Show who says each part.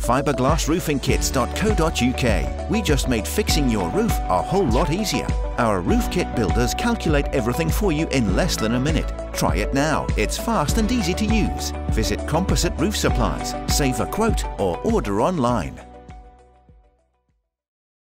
Speaker 1: fibreglassroofingkits.co.uk. We just made fixing your roof a whole lot easier. Our roof kit builders calculate everything for you in less than a minute. Try it now. It's fast and easy to use. Visit Composite Roof Supplies, save a quote or order online.